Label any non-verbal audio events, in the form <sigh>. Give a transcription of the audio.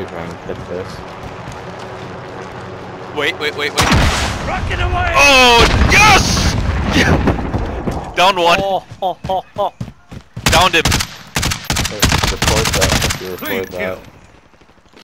see if I can hit this. Wait, wait, wait, wait. Rocket away! Oh, yes! <laughs> Down one. Oh, oh, oh, oh. Downed him. Hey, Record that. If you that. kill.